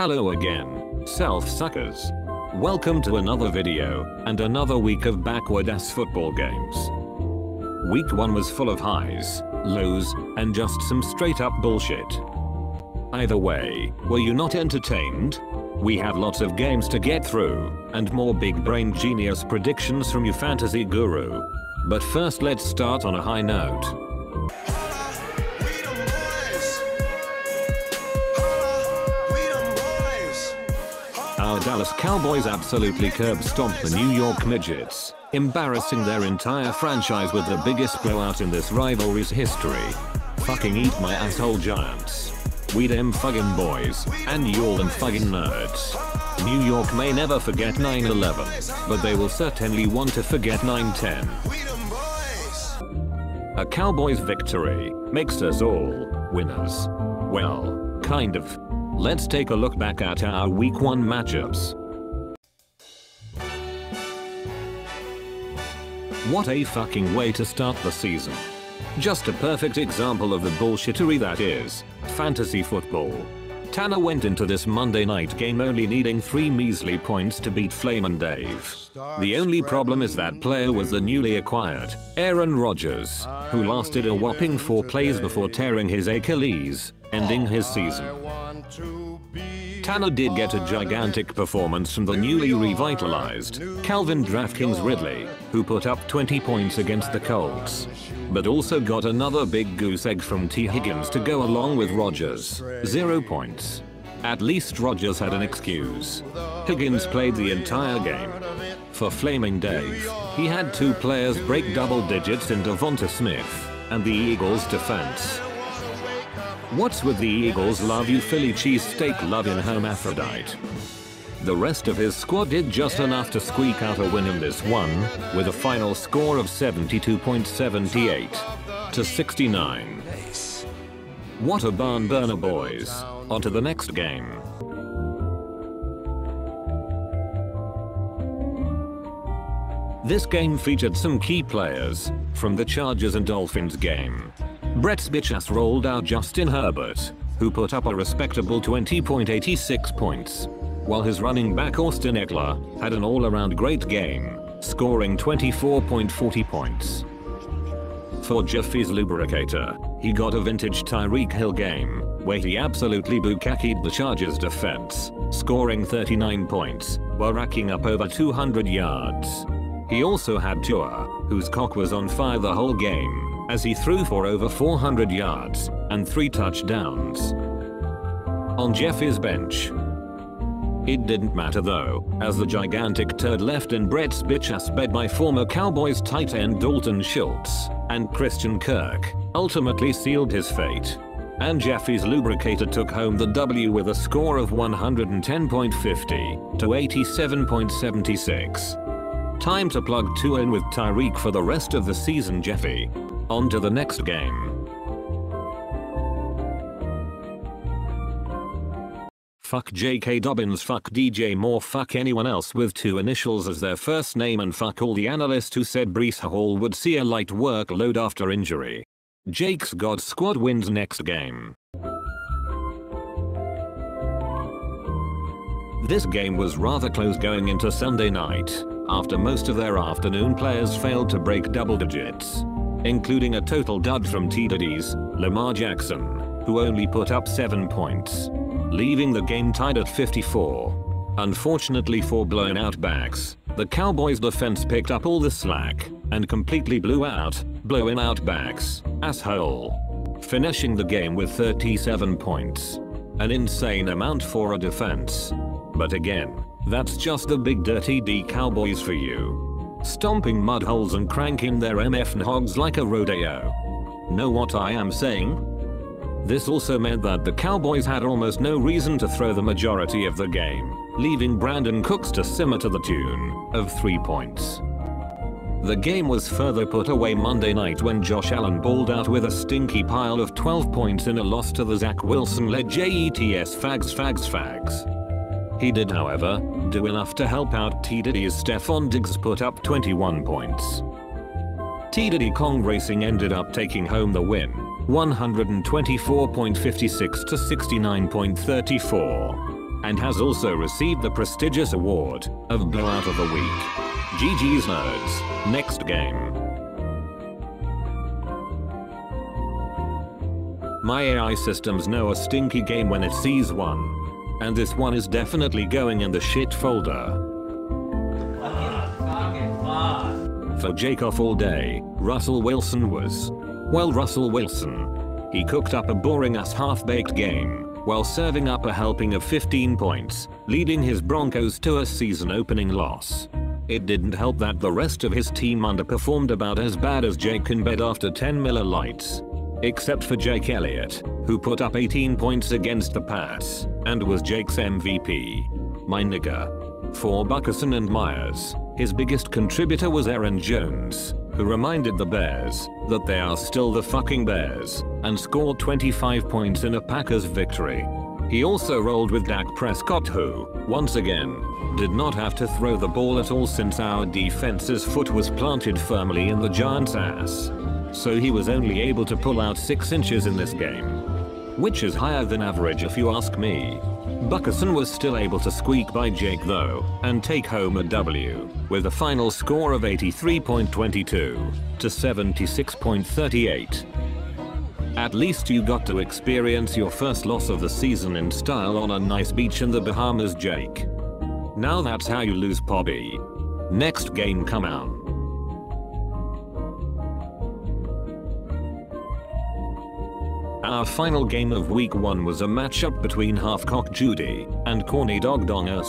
Hello again, self-suckers. Welcome to another video, and another week of backward ass football games. Week 1 was full of highs, lows, and just some straight up bullshit. Either way, were you not entertained? We have lots of games to get through, and more big brain genius predictions from you fantasy guru. But first let's start on a high note. Our Dallas Cowboys absolutely curb stomped the New York Midgets, embarrassing their entire franchise with the biggest blowout in this rivalry's history. Fucking eat my asshole giants. We them fucking boys, and y'all them fucking nerds. New York may never forget 9-11, but they will certainly want to forget 9-10. A Cowboys victory makes us all winners. Well, kind of. Let's take a look back at our week 1 matchups. What a fucking way to start the season. Just a perfect example of the bullshittery that is fantasy football. Tanner went into this Monday night game only needing 3 measly points to beat Flamin' Dave. The only problem is that player was the newly acquired Aaron Rodgers, who lasted a whopping 4 plays before tearing his Achilles, ending his season. Tanner did get a gigantic performance from the newly revitalized Calvin DraftKings Ridley, who put up 20 points against the Colts. But also got another big goose egg from T. Higgins to go along with Rodgers, 0 points. At least Rodgers had an excuse. Higgins played the entire game. For Flaming Dave, he had two players break double digits in Devonta Smith and the Eagles defense. What's with the Eagles love you Philly cheesesteak loving hermaphrodite? The rest of his squad did just enough to squeak out a win in this one, with a final score of 72.78 to 69. What a barn burner boys. On to the next game. This game featured some key players from the Chargers and Dolphins game. Brett's bitch ass rolled out Justin Herbert, who put up a respectable 20.86 points, while his running back Austin Ekeler had an all-around great game, scoring 24.40 points. For Jeffy's lubricator, he got a vintage Tyreek Hill game, where he absolutely bukakied the Chargers defense, scoring 39 points, while racking up over 200 yards. He also had Tua, whose cock was on fire the whole game, as he threw for over 400 yards and 3 touchdowns. On Jeffy's bench, it didn't matter though, as the gigantic turd left in Brett's bitch ass bed by former Cowboys tight end Dalton Schultz and Christian Kirk ultimately sealed his fate. And Jeffy's lubricator took home the W with a score of 110.50 to 87.76. Time to plug two in with Tyreek for the rest of the season Jeffy. On to the next game. Fuck J.K. Dobbins fuck DJ Moore fuck anyone else with two initials as their first name and fuck all the analysts who said Breece Hall would see a light workload after injury. Jake's God squad wins next game. This game was rather close going into Sunday night, after most of their afternoon players failed to break double digits. Including a total dud from T. Diddy's, Lamar Jackson, who only put up 7 points. Leaving the game tied at 54. Unfortunately for blown out backs, the Cowboys defense picked up all the slack, and completely blew out, blowing out backs, asshole. Finishing the game with 37 points. An insane amount for a defense. But again, that's just the big dirty D Cowboys for you. Stomping mud holes and cranking their MF hogs like a rodeo. Know what I am saying? This also meant that the Cowboys had almost no reason to throw the majority of the game, leaving Brandin Cooks to simmer to the tune of 3 points. The game was further put away Monday night when Josh Allen balled out with a stinky pile of 12 points in a loss to the Zach Wilson-led Jets Fags Fags Fags. He did however, do enough to help out T Diddy as Stefon Diggs put up 21 points. T Diddy Kong Racing ended up taking home the win, 124.56 to 69.34. and has also received the prestigious award of Blowout of the Week. GG's nerds. Next game. My AI systems know a stinky game when it sees one. And this one is definitely going in the shit folder. For Jakeoff all day, Russell Wilson was. Well Russell Wilson. He cooked up a boring ass half-baked game, while serving up a helping of 15 points, leading his Broncos to a season-opening loss. It didn't help that the rest of his team underperformed about as bad as Jake in bed after 10 Miller Lites. Except for Jake Elliott, who put up 18 points against the Pats, and was Jake's MVP. My nigga. For Buckerson and Myers, his biggest contributor was Aaron Jones, who reminded the Bears that they are still the fucking Bears, and scored 25 points in a Packers victory. He also rolled with Dak Prescott who, once again, did not have to throw the ball at all since our defense's foot was planted firmly in the Giants' ass so he was only able to pull out 6 inches in this game. Which is higher than average if you ask me. Buckerson was still able to squeak by Jake though, and take home a W, with a final score of 83.22 to 76.38. At least you got to experience your first loss of the season in style on a nice beach in the Bahamas Jake. Now that's how you lose Pobby. Next game come on. Our final game of week 1 was a matchup between Halfcock Judy and Corny Dog Dongers.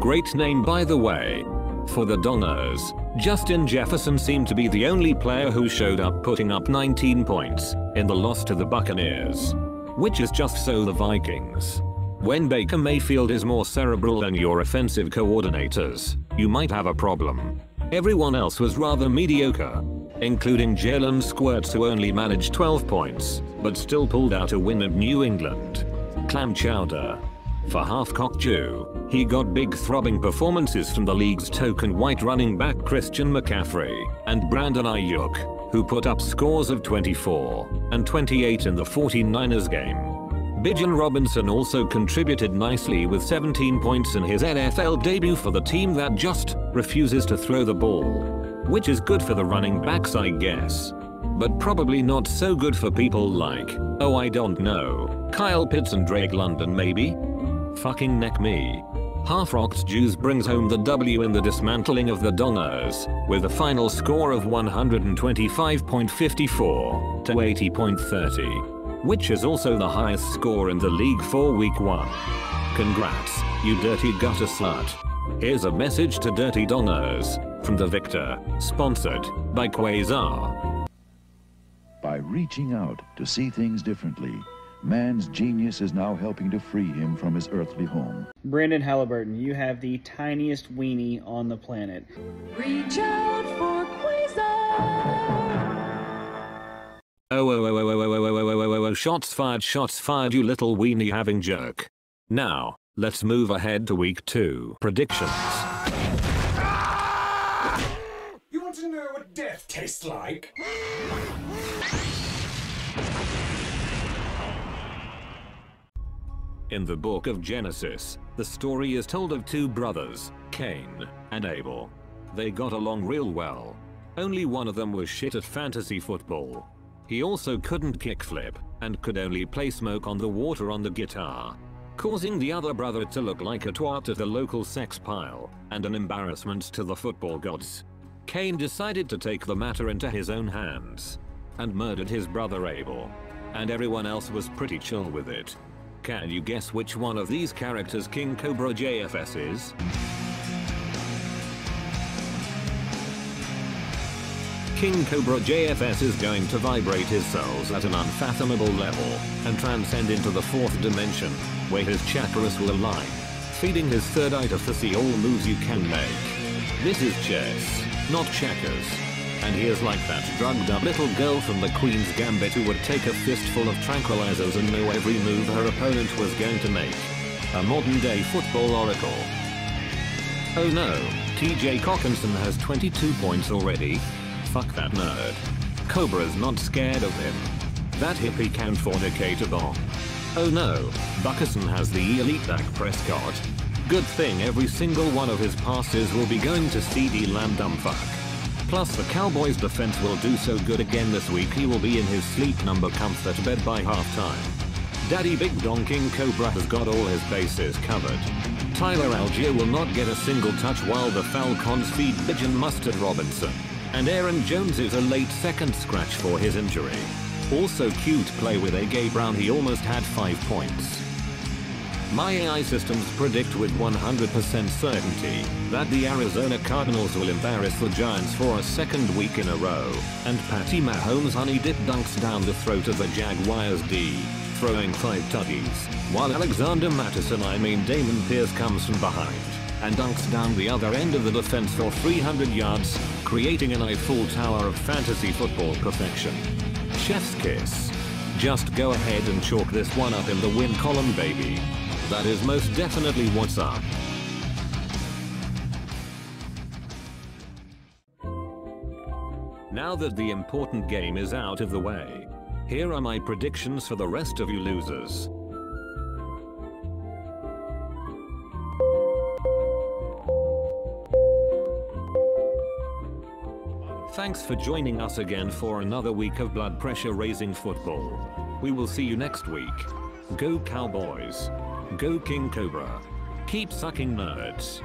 Great name by the way. For the Dongers, Justin Jefferson seemed to be the only player who showed up putting up 19 points in the loss to the Buccaneers. Which is just so the Vikings. When Baker Mayfield is more cerebral than your offensive coordinators, you might have a problem. Everyone else was rather mediocre, including Jalen Squirts who only managed 12 points, but still pulled out a win at New England. Clam chowder. For half-cocked Jew, he got big throbbing performances from the league's token white running back Christian McCaffrey and Brandon Aiyuk, who put up scores of 24 and 28 in the 49ers game. Bijan Robinson also contributed nicely with 17 points in his NFL debut for the team that just refuses to throw the ball which is good for the running backs I guess. But probably not so good for people like, oh I don't know, Kyle Pitts and Drake London maybe? Fucking neck me. Half-Rocks Jews brings home the W in the dismantling of the Dongers, with a final score of 125.54 to 80.30, which is also the highest score in the league for week 1. Congrats, you dirty gutter slut. Here's a message to dirty dongers from the victor, sponsored by Quasar. By reaching out to see things differently, man's genius is now helping to free him from his earthly home. Brandon Halliburton, you have the tiniest weenie on the planet. Reach out for Quasar. Oh, oh, oh, oh, oh, oh, oh, oh, oh, oh, oh, shots fired, shots fired, you little weenie having jerk. Now, let's move ahead to week 2. Predictions. You want to know what death tastes like? In the book of Genesis, the story is told of two brothers, Cain and Abel. They got along real well. Only one of them was shit at fantasy football. He also couldn't kickflip, and could only play smoke on the water on the guitar. Causing the other brother to look like a twat at the local sex pile, and an embarrassment to the football gods. Cain decided to take the matter into his own hands, and murdered his brother Abel. And everyone else was pretty chill with it. Can you guess which one of these characters King Cobra JFS is? King Cobra JFS is going to vibrate his cells at an unfathomable level and transcend into the fourth dimension, where his chakras will align, feeding his third eye to see all moves you can make. This is chess, not checkers. And he is like that drugged up little girl from the Queen's Gambit who would take a fistful of tranquilizers and know every move her opponent was going to make. A modern day football oracle. Oh no, TJ Cockinson has 22 points already. Fuck that nerd. Cobra's not scared of him. That hippie can fornicate a bomb. Oh no, Buckerson has the elite Dak Prescott. Good thing every single one of his passes will be going to CeeDee Lamb dumbfuck. Plus the Cowboys defense will do so good again this week he will be in his sleep number comfort bed by halftime. Daddy Big Donking Cobra has got all his bases covered. Tyler Allgeier will not get a single touch while the Falcons feed Bijan Mustard Robinson. And Aaron Jones is a late second scratch for his injury. Also cute play with A.J. Brown he almost had 5 points. My AI systems predict with 100% certainty that the Arizona Cardinals will embarrass the Giants for a second week in a row, and Patty Mahomes honey dip dunks down the throat of the Jaguars D, throwing 5 tutties, while Alexander Mattison I mean Dameon Pierce comes from behind, and dunks down the other end of the defense for 300 yards, creating an Eiffel Tower of fantasy football perfection. Chef's kiss. Just go ahead and chalk this one up in the win column baby. That is most definitely what's up. Now that the important game is out of the way, here are my predictions for the rest of you losers. Thanks for joining us again for another week of blood pressure raising football. We will see you next week. Go Cowboys. Go King Cobra. Keep sucking nerds.